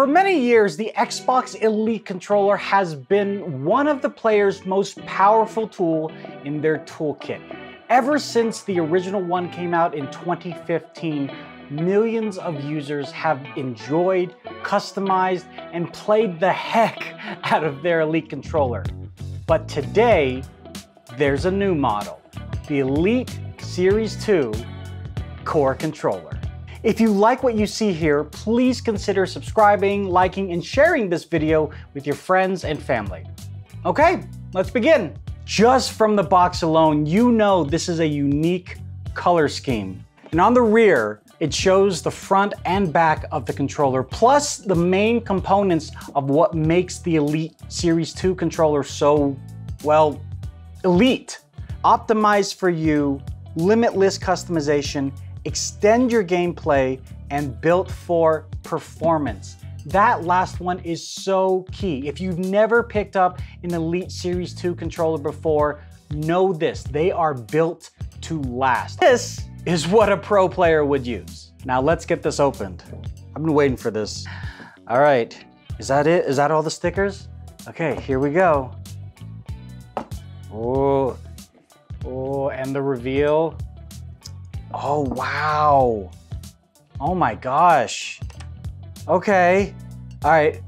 For many years, the Xbox Elite controller has been one of the player's most powerful tool in their toolkit. Ever since the original one came out in 2015, millions of users have enjoyed, customized, and played the heck out of their Elite controller. But today, there's a new model, the Elite Series 2 Core Controller. If you like what you see here, please consider subscribing, liking, and sharing this video with your friends and family. Okay, let's begin. Just from the box alone, you know this is a unique color scheme. And on the rear, it shows the front and back of the controller, plus the main components of what makes the Elite Series 2 controller so, well, elite. Optimized for you, limitless customization, extend your gameplay, and built for performance. That last one is so key. If you've never picked up an Elite Series 2 controller before, know this, they are built to last. This is what a pro player would use. Now let's get this opened. I've been waiting for this. All right, is that it? Is that all the stickers? Okay, here we go. Oh, oh, and the reveal. Oh, wow. Oh my gosh. Okay. All right.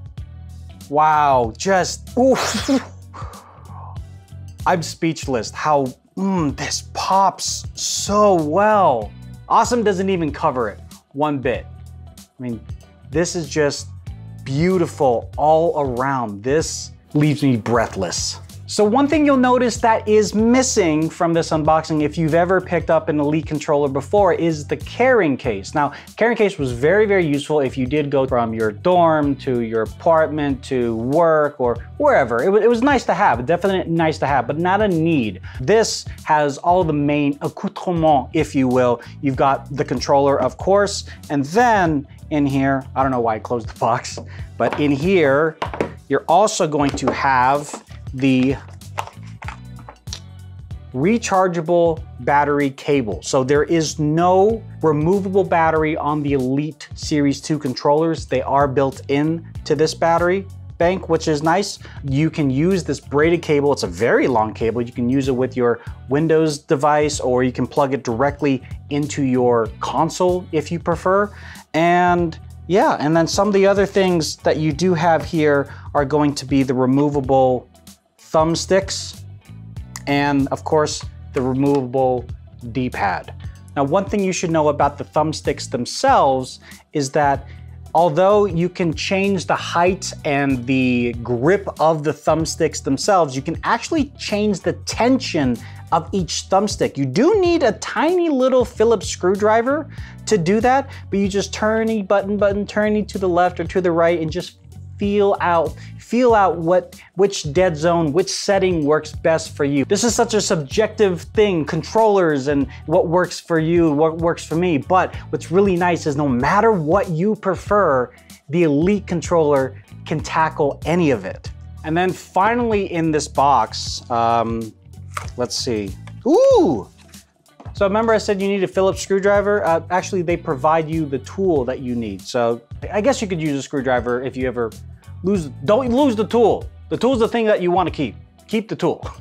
Wow, just. I'm speechless how mm, this pops so well. Awesome doesn't even cover it one bit. I mean, this is just beautiful all around. This leaves me breathless. So one thing you'll notice that is missing from this unboxing if you've ever picked up an Elite controller before is the carrying case. Now, carrying case was very, very useful if you did go from your dorm to your apartment to work or wherever. It, was, it was nice to have, definitely nice to have, but not a need. This has all the main accoutrements, if you will. You've got the controller, of course, and then in here, I don't know why I closed the box, but in here, you're also going to have the rechargeable battery cable. So there is no removable battery on the Elite Series 2 controllers. They are built in to this battery bank, which is nice. You can use this braided cable. It's a very long cable. You can use it with your Windows device or you can plug it directly into your console if you prefer. And yeah, and then some of the other things that you do have here are going to be the removable thumbsticks, and of course, the removable D-pad. Now, one thing you should know about the thumbsticks themselves is that although you can change the height and the grip of the thumbsticks themselves, you can actually change the tension of each thumbstick. You do need a tiny little Phillips screwdriver to do that, but you just turn any button, button, turn it to the left or to the right and just feel out, feel out what, which dead zone, which setting works best for you. This is such a subjective thing, controllers and what works for you, what works for me. But what's really nice is no matter what you prefer, the Elite controller can tackle any of it. And then finally in this box, um, let's see. Ooh, so remember I said you need a Phillips screwdriver? Uh, actually, they provide you the tool that you need. So I guess you could use a screwdriver if you ever Lose, don't lose the tool. The tool is the thing that you want to keep. Keep the tool.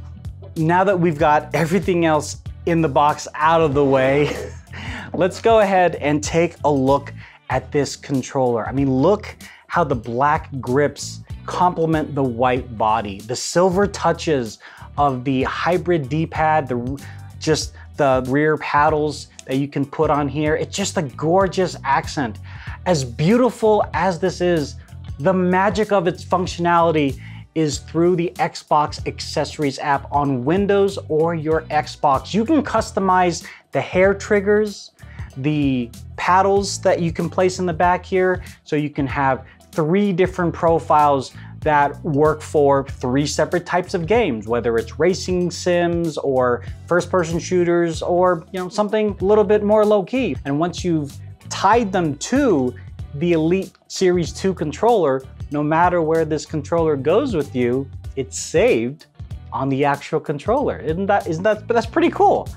Now that we've got everything else in the box out of the way, let's go ahead and take a look at this controller. I mean, look how the black grips complement the white body. The silver touches of the hybrid D-pad, the just the rear paddles that you can put on here. It's just a gorgeous accent. As beautiful as this is, the magic of its functionality is through the Xbox Accessories app on Windows or your Xbox. You can customize the hair triggers, the paddles that you can place in the back here, so you can have three different profiles that work for three separate types of games, whether it's racing sims or first-person shooters or you know something a little bit more low-key. And once you've tied them to the Elite Series 2 controller, no matter where this controller goes with you, it's saved on the actual controller. Isn't that, isn't that, but that's pretty cool.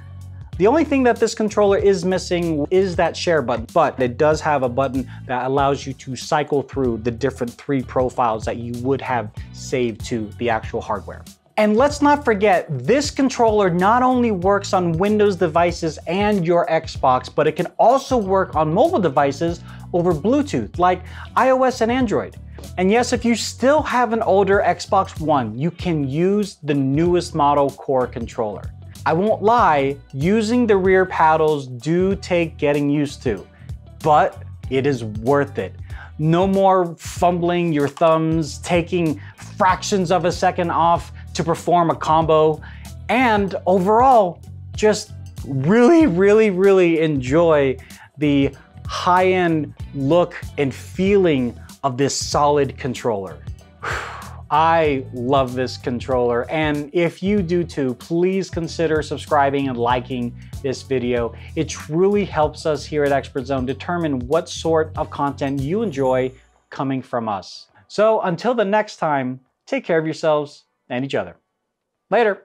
The only thing that this controller is missing is that share button, but it does have a button that allows you to cycle through the different three profiles that you would have saved to the actual hardware. And let's not forget, this controller not only works on Windows devices and your Xbox, but it can also work on mobile devices over Bluetooth, like iOS and Android. And yes, if you still have an older Xbox One, you can use the newest model core controller. I won't lie, using the rear paddles do take getting used to, but it is worth it. No more fumbling your thumbs, taking fractions of a second off to perform a combo, and overall, just really, really, really enjoy the high-end look and feeling of this solid controller. I love this controller, and if you do too, please consider subscribing and liking this video. It truly helps us here at Expert Zone determine what sort of content you enjoy coming from us. So until the next time, take care of yourselves and each other. Later.